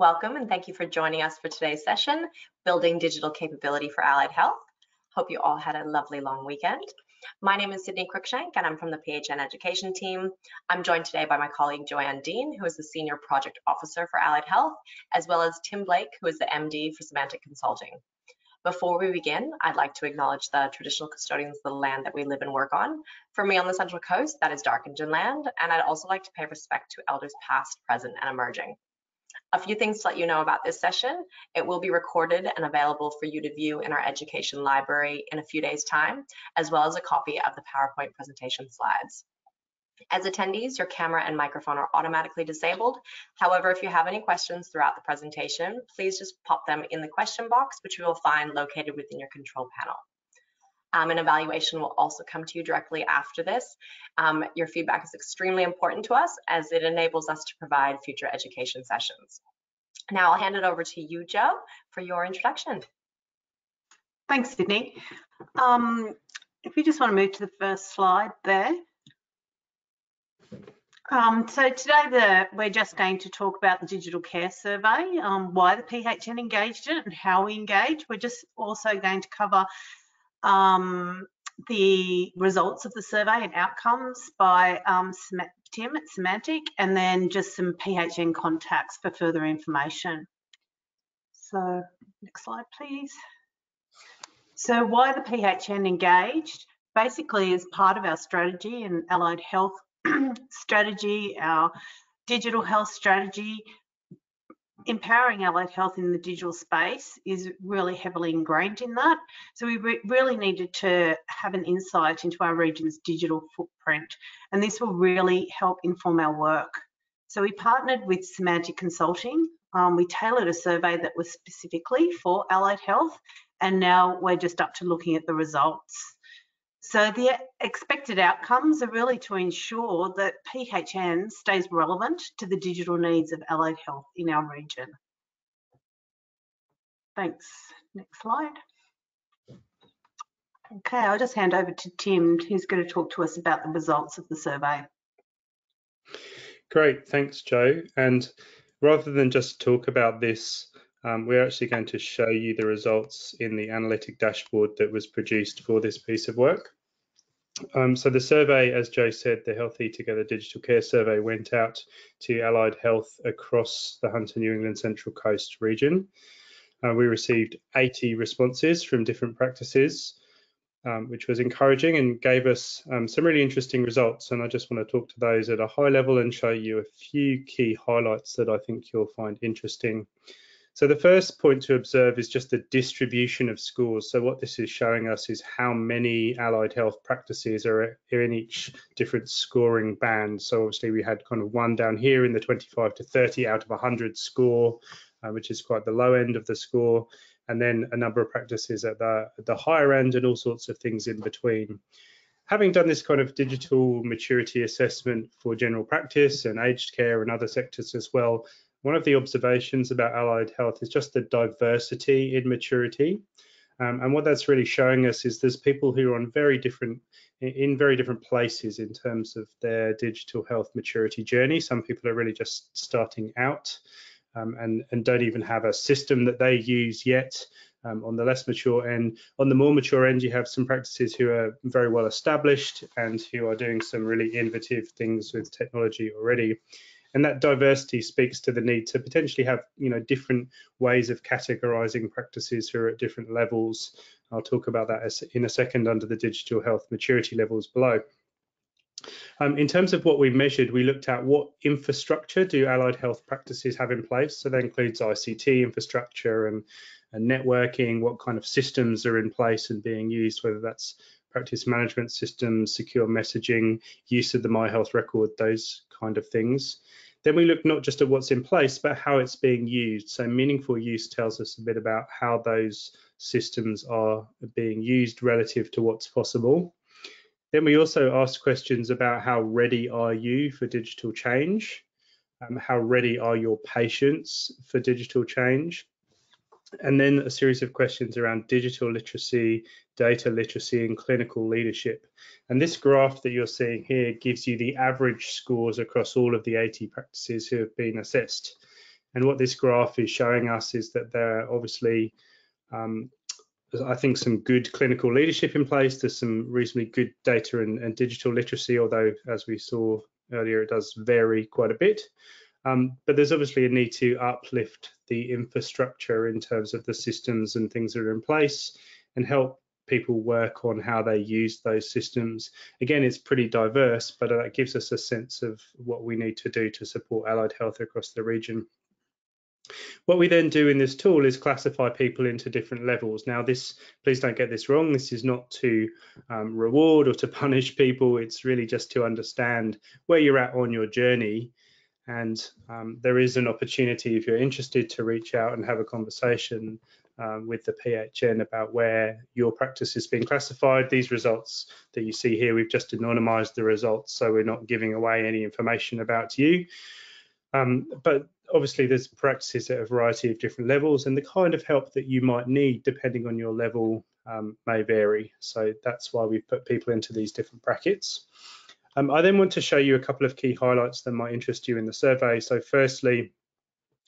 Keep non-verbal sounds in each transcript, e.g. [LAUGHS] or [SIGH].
Welcome and thank you for joining us for today's session, Building Digital Capability for Allied Health. Hope you all had a lovely long weekend. My name is Sydney Cruikshank and I'm from the PHN Education team. I'm joined today by my colleague Joanne Dean, who is the Senior Project Officer for Allied Health, as well as Tim Blake, who is the MD for Semantic Consulting. Before we begin, I'd like to acknowledge the traditional custodians of the land that we live and work on. For me on the Central Coast, that is Darkinjung land, and I'd also like to pay respect to elders past, present, and emerging. A few things to let you know about this session. It will be recorded and available for you to view in our education library in a few days time, as well as a copy of the PowerPoint presentation slides. As attendees, your camera and microphone are automatically disabled. However, if you have any questions throughout the presentation, please just pop them in the question box, which you will find located within your control panel. Um, an evaluation will also come to you directly after this. Um, your feedback is extremely important to us as it enables us to provide future education sessions. Now I'll hand it over to you, Joe, for your introduction. Thanks, Sydney. Um, if you just want to move to the first slide there. Um, so today the, we're just going to talk about the digital care survey, um, why the PHN engaged in it and how we engage. We're just also going to cover um, the results of the survey and outcomes by um, Tim at Semantic, and then just some PHN contacts for further information. So next slide, please. So why the PHN engaged? Basically, as part of our strategy and allied health [CLEARS THROAT] strategy, our digital health strategy, empowering allied health in the digital space is really heavily ingrained in that. So we re really needed to have an insight into our region's digital footprint, and this will really help inform our work. So we partnered with Semantic Consulting. Um, we tailored a survey that was specifically for allied health, and now we're just up to looking at the results. So the expected outcomes are really to ensure that PHN stays relevant to the digital needs of allied health in our region. Thanks. Next slide. Okay, I'll just hand over to Tim, who's going to talk to us about the results of the survey. Great, thanks, Joe. And rather than just talk about this, um, we're actually going to show you the results in the analytic dashboard that was produced for this piece of work. Um, so the survey, as Joe said, the Healthy Together Digital Care Survey went out to allied health across the Hunter New England Central Coast region. Uh, we received 80 responses from different practices, um, which was encouraging and gave us um, some really interesting results. And I just want to talk to those at a high level and show you a few key highlights that I think you'll find interesting. So the first point to observe is just the distribution of scores. So what this is showing us is how many allied health practices are in each different scoring band. So obviously we had kind of one down here in the 25 to 30 out of 100 score, uh, which is quite the low end of the score. And then a number of practices at the, at the higher end and all sorts of things in between having done this kind of digital maturity assessment for general practice and aged care and other sectors as well, one of the observations about allied health is just the diversity in maturity. Um, and what that's really showing us is there's people who are on very different in very different places in terms of their digital health maturity journey. Some people are really just starting out um, and, and don't even have a system that they use yet. Um, on the less mature end. On the more mature end, you have some practices who are very well established and who are doing some really innovative things with technology already and that diversity speaks to the need to potentially have you know different ways of categorizing practices who are at different levels i'll talk about that in a second under the digital health maturity levels below um, in terms of what we measured, we looked at what infrastructure do allied health practices have in place. So that includes ICT infrastructure and, and networking, what kind of systems are in place and being used, whether that's practice management systems, secure messaging, use of the My Health record, those kind of things. Then we look not just at what's in place, but how it's being used. So meaningful use tells us a bit about how those systems are being used relative to what's possible. Then we also ask questions about how ready are you for digital change? Um, how ready are your patients for digital change? And then a series of questions around digital literacy, data literacy and clinical leadership. And this graph that you're seeing here gives you the average scores across all of the 80 practices who have been assessed. And what this graph is showing us is that there are obviously, um, I think, some good clinical leadership in place. There's some reasonably good data and, and digital literacy, although as we saw earlier, it does vary quite a bit. Um, but there's obviously a need to uplift the infrastructure in terms of the systems and things that are in place and help people work on how they use those systems. Again, it's pretty diverse, but that gives us a sense of what we need to do to support allied health across the region. What we then do in this tool is classify people into different levels. Now this, please don't get this wrong, this is not to um, reward or to [LAUGHS] punish people, it's really just to understand where you're at on your journey and um, there is an opportunity if you're interested to reach out and have a conversation um, with the PHN about where your practice is being classified. These results that you see here, we've just anonymized the results, so we're not giving away any information about you. Um, but obviously there's practices at a variety of different levels and the kind of help that you might need depending on your level um, may vary. So that's why we've put people into these different brackets. Um, I then want to show you a couple of key highlights that might interest you in the survey. So firstly,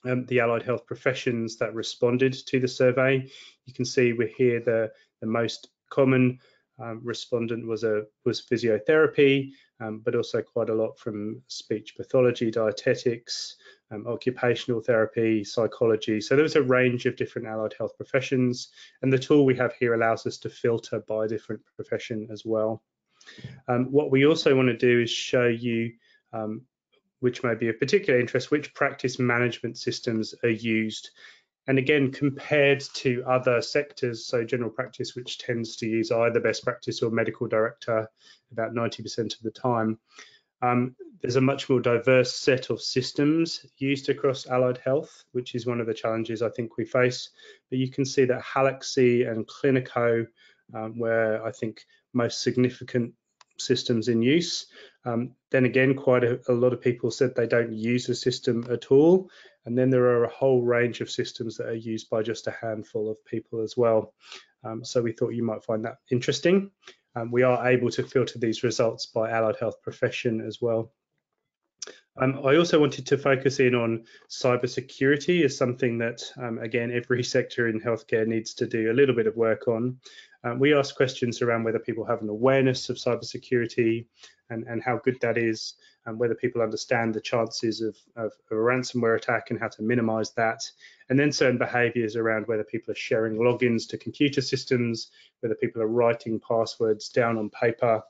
um, the allied health professions that responded to the survey. You can see we're here the, the most common um, respondent was a was physiotherapy, um, but also quite a lot from speech pathology, dietetics, um, occupational therapy, psychology. So there was a range of different allied health professions, and the tool we have here allows us to filter by different profession as well. Um, what we also want to do is show you, um, which may be of particular interest, which practice management systems are used. And again, compared to other sectors, so general practice, which tends to use either best practice or medical director about 90% of the time, um, there's a much more diverse set of systems used across allied health, which is one of the challenges I think we face. But you can see that Halaxy and Cliniko, um, where I think most significant systems in use. Um, then again, quite a, a, lot of people said they don't use the system at all. And then there are a whole range of systems that are used by just a handful of people as well. Um, so we thought you might find that interesting. Um, we are able to filter these results by allied health profession as well. Um, I also wanted to focus in on cybersecurity as something that, um, again, every [LAUGHS] sector in healthcare needs to do a little bit of work on. Um, we ask questions around whether people have an awareness of cybersecurity and, and how good that is, and whether people understand the chances of, of, of a ransomware attack and how to minimize that, and then certain behaviors around whether people are sharing logins to computer systems, whether people are writing passwords down on paper,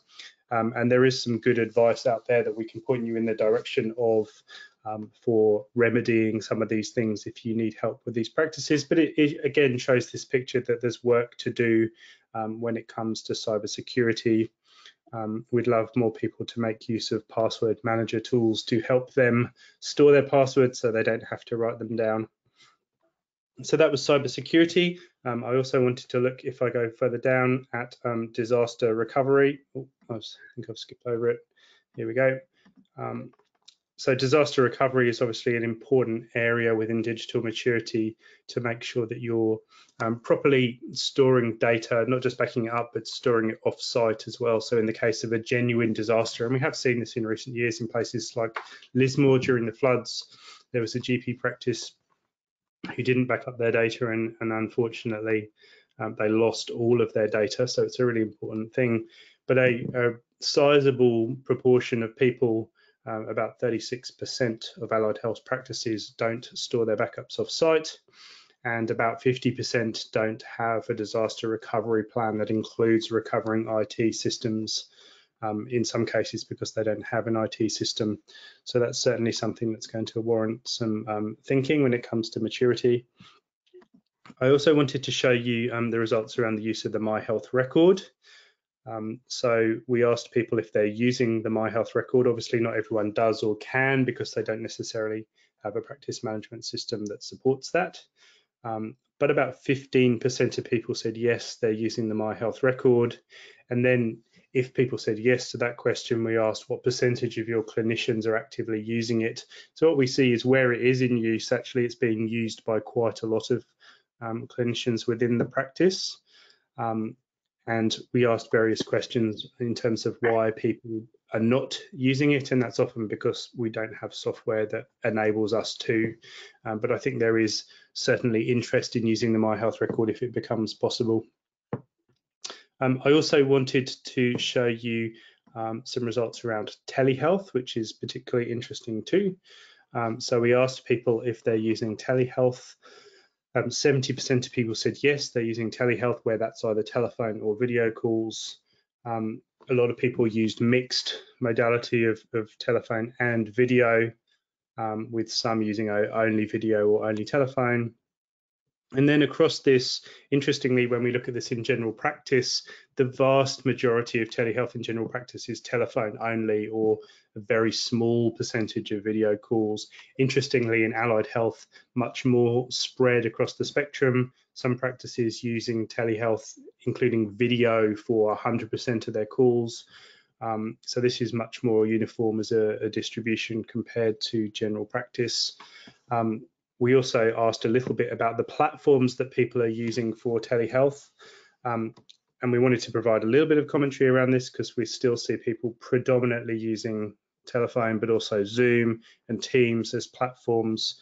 um, and there is some good advice out there that we can point you in the direction of um, for remedying some of these things if you need help with these practices. But it, it again shows this picture that there's work to do um, when it comes to cybersecurity. Um, we'd love more people to make use of password manager tools to help them store their passwords so they don't have to write them down. So that was cybersecurity. Um, I also wanted to look, if I go further down, at um, disaster recovery. Oh, I think I've skipped over it. Here we go. Um, so disaster recovery is obviously an important area within digital maturity to make sure that you're um, properly storing data, not just backing it up, but storing it off-site as well. So in the case of a genuine disaster, and we have seen this in recent years in places like Lismore during the floods, there was a GP practice who didn't back up their data and, and unfortunately um, they lost all of their data. So it's a really important thing. But a, a sizable proportion of people um, about 36% of allied health practices don't store their backups off-site, and about 50% don't have a disaster recovery plan that includes recovering IT systems um, in some cases because they don't have an IT system. So that's certainly something that's going to warrant some um, thinking when it comes to maturity. I also wanted to show you um, the results around the use of the My Health record. Um, so we asked people if they're using the My Health record. Obviously, not everyone does or can because they don't necessarily have a practice management system that supports that. Um, but about 15% of people said yes, they're using the My Health record. And then if people said yes to that question, we asked what percentage of your clinicians are actively using it. So what we see is where it is in use, actually it's being used by quite a lot of um, clinicians within the practice. Um, and we asked various questions in terms of why people are not using it, and that's often because we don't have software that enables us to. Um, but I think there is certainly interest in using the My Health record if it becomes possible. Um, I also wanted to show you um, some results around telehealth, which is particularly interesting too. Um, so we asked people if they're using telehealth. 70% um, of people said yes, they're using telehealth, where that's either telephone or video calls. Um, a lot of people used mixed modality of, of telephone and video, um, with some using only video or only telephone. And then across this, interestingly, when we look at this in general practice, the vast majority of telehealth in general practice is telephone only or a very small percentage of video calls. Interestingly, in allied health, much more spread across the spectrum. Some practices using telehealth, including video for 100% of their calls. Um, so this is much more uniform as a, a distribution compared to general practice. Um, we also asked a little bit about the platforms that people are using for telehealth. Um, and we wanted to provide a little bit of commentary around this because we still see people predominantly using telephone, but also Zoom and Teams as platforms.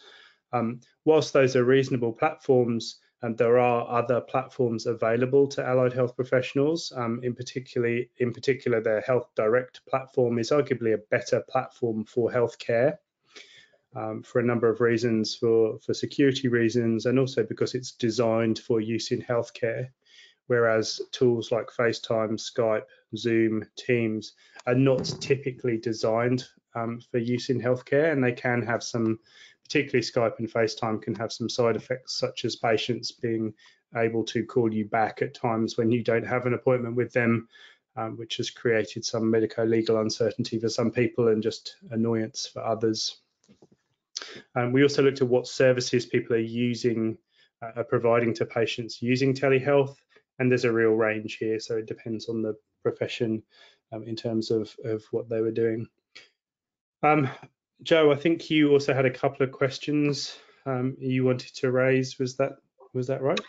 Um, whilst those are reasonable platforms, and there are other platforms available to allied health professionals. Um, in, particularly, in particular, their Health Direct platform is arguably a better platform for healthcare um, for a number of reasons, for, for security reasons, and also because it's designed for use in healthcare. Whereas tools like FaceTime, Skype, Zoom, Teams are not typically designed um, for use in healthcare, and they can have some, particularly Skype and FaceTime, can have some side effects such as patients being able to call you back at times when you don't have an appointment with them, um, which has created some medico-legal uncertainty for some people and just annoyance for others. Um, we also looked at what services people are using, uh, are providing to patients using telehealth, and there's a real range here, so it depends on the profession um, in terms of, of what they were doing. Um, Joe, I think you also had a couple of questions um, you wanted to raise. Was that was that right?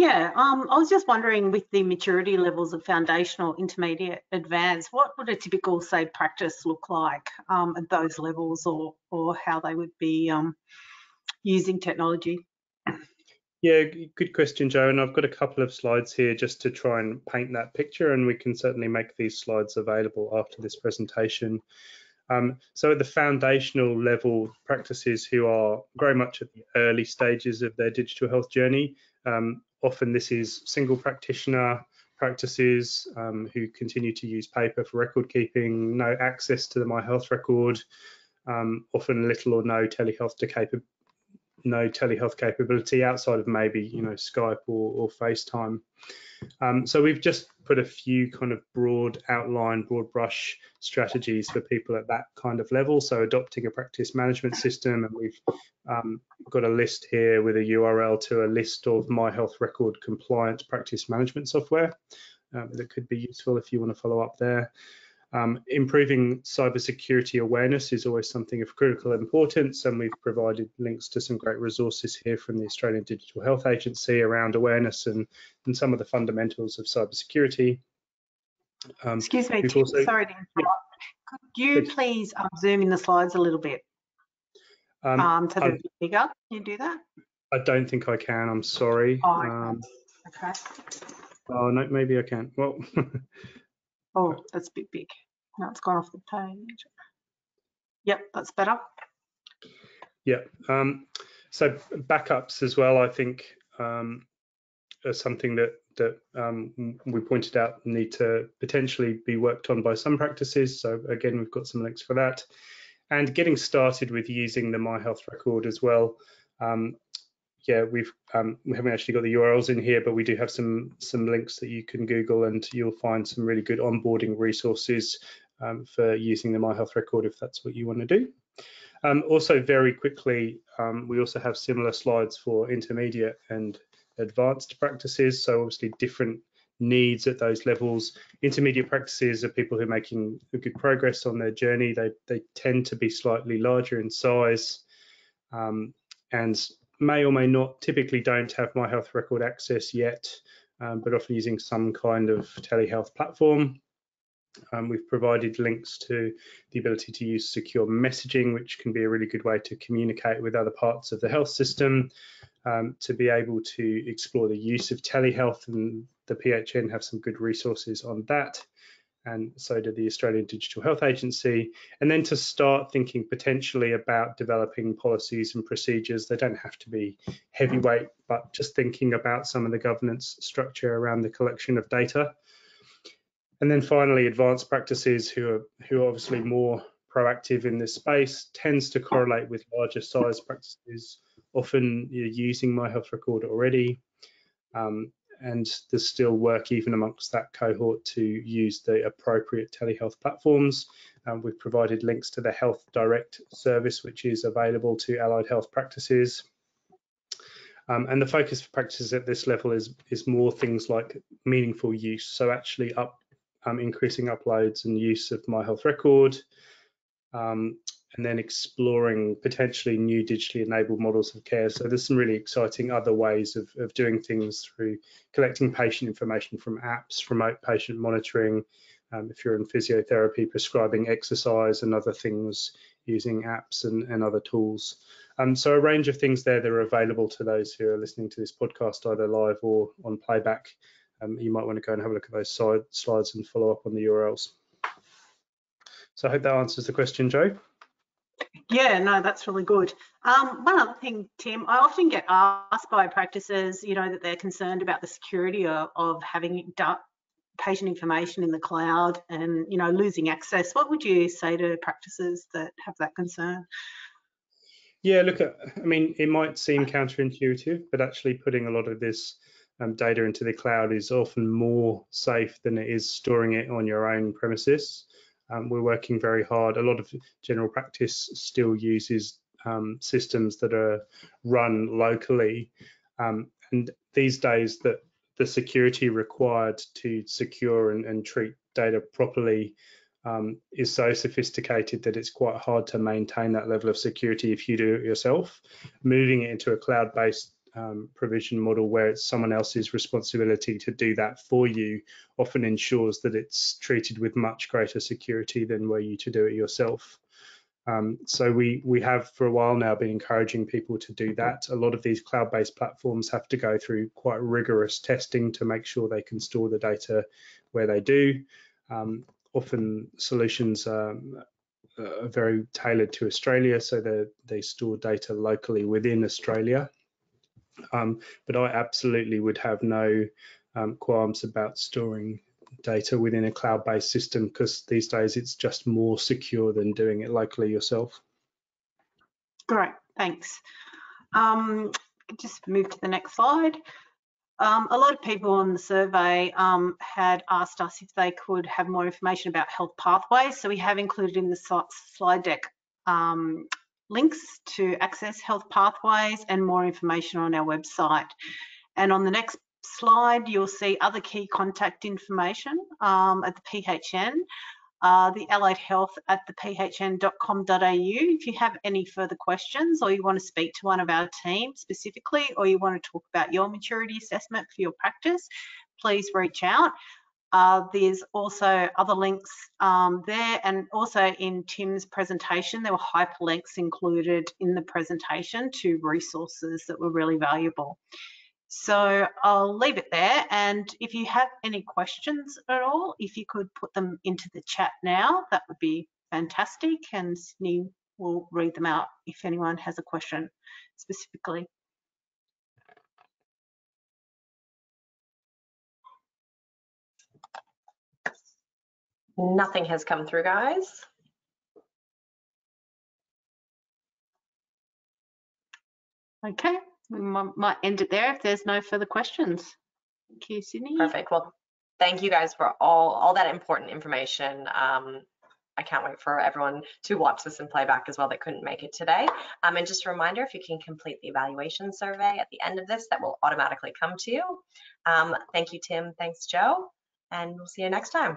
Yeah, um, I was just wondering with the maturity levels of foundational, intermediate, advanced, what would a typical, say, practice look like um, at those levels or, or how they would be um, using technology? Yeah, good question, Joe. And I've got a couple of slides here just to try and paint that picture, and we can certainly make these slides available after this presentation. Um, so at the foundational level, practices who are very much at the early stages of their digital health journey um, often this is single practitioner practices um, who continue to use paper for record keeping, no access to the My Health record, um, often little or no telehealth capa no telehealth capability outside of maybe you know Skype or, or FaceTime. Um, so we've just put a few kind of broad outline, broad brush strategies for people at that kind of level. So adopting a practice management system, and we've um, got a list here with a URL to a list of My Health Record compliant practice management software um, that could be useful if you want to follow up there. Um, improving cybersecurity awareness is always something of critical importance, and we've provided links to some great resources here from the Australian Digital Health Agency around awareness and, and some of the fundamentals of cybersecurity. Um, Excuse me, also, sorry to interrupt. Yeah. Could you please um, zoom in the slides a little bit um, um, to the bigger? Can you do that? I don't think I can. I'm sorry. Oh, um, okay. Oh no, maybe I can. Well. [LAUGHS] Oh, that's a bit big. Now it's gone off the page. Yep, that's better. Yeah. Um, so backups as well, I think, um, are something that that um, we pointed out need to potentially be worked on by some practices. So again, we've got some links for that. And getting started with using the My Health record as well. Um, yeah, we've um, we haven't actually got the URLs in here, but we do have some some links that you can Google, and you'll find some really good onboarding resources um, for using the My Health record if that's what you want to do. Um, also, very quickly, um, we also have similar slides for intermediate and advanced practices. So obviously, different needs at those levels. Intermediate practices are people who are making good progress on their journey. They they tend to be slightly larger in size. Um, and may or may not, typically don't have My Health Record access yet, um, but often using some kind of telehealth platform. Um, we've provided links to the ability to use secure messaging, which can be a really good way to communicate with other parts of the health system, um, to be able to explore the use of telehealth and the PHN have some good resources on that. And so did the Australian Digital Health Agency. And then to start thinking potentially about developing policies and procedures. They don't have to be heavyweight, but just thinking about some of the governance structure around the collection of data. And then finally, advanced practices who are who are obviously more proactive in this space tends to correlate with larger size practices. Often using My Health Record already. Um, and there's still work even amongst that cohort to use the appropriate telehealth platforms. Um, we've provided links to the Health Direct service, which is available to allied health practices. Um, and the focus for practices at this level is, is more things like meaningful use. So actually up um, increasing uploads and use of My Health Record, um, and then exploring potentially new digitally enabled models of care. So there's some really exciting other ways of, of doing things through collecting patient information from apps, remote patient monitoring, um, if you're in physiotherapy, prescribing exercise and other things using apps and, and other tools. Um, so a range of things there that are available to those who are listening to this podcast either live or on playback. Um, you might want to go and have a look at those side, slides and follow up on the URLs. So I hope that answers the question, Joe. Yeah, no, that's really good. Um, one other thing, Tim, I often get asked by practices, you know, that they're concerned about the security of, of having patient information in the cloud and, you know, losing access. What would you say to practices that have that concern? Yeah, look, I mean, it might seem counterintuitive, but actually putting a lot of this um, data into the cloud is often more safe than it is storing it on your own premises. Um, we're working very hard. A lot of general practice still uses um, systems that are run locally. Um, and these days, that the security required to secure and, and treat data properly um, is so sophisticated that it's quite hard to maintain that level of security if you do it yourself. Moving it into a cloud-based um, provision model where it's someone else's responsibility to do that for you often ensures that it's treated with much greater security than were you to do it yourself. Um, so we we have for a while now been encouraging people to do that. A lot of these cloud-based platforms have to go through quite rigorous testing to make sure they can store the data where they do. Um, often solutions are very tailored to Australia, so they they store data locally within Australia. Um, but I absolutely would have no um, qualms about storing data within a cloud-based system because these days it's just more secure than doing it locally yourself. Great, thanks. Um, just move to the next slide. Um, a lot of people on the survey um, had asked us if they could have more information about health pathways. So we have included in the slide deck um, links to access health pathways and more information on our website. And on the next slide, you'll see other key contact information um, at the PHN, uh, the allied health at the phn.com.au. If you have any further questions or you want to speak to one of our team specifically, or you want to talk about your maturity assessment for your practice, please reach out. Uh, there's also other links um, there and also in Tim's presentation, there were hyperlinks included in the presentation to resources that were really valuable. So I'll leave it there. And if you have any questions at all, if you could put them into the chat now, that would be fantastic. And Sydney will read them out if anyone has a question specifically. Nothing has come through, guys. Okay, we might end it there if there's no further questions. Thank you, Sydney. Perfect. Well, thank you guys for all, all that important information. Um, I can't wait for everyone to watch this in playback as well that couldn't make it today. Um, and just a reminder, if you can complete the evaluation survey at the end of this, that will automatically come to you. Um, thank you, Tim. Thanks, Joe. And we'll see you next time.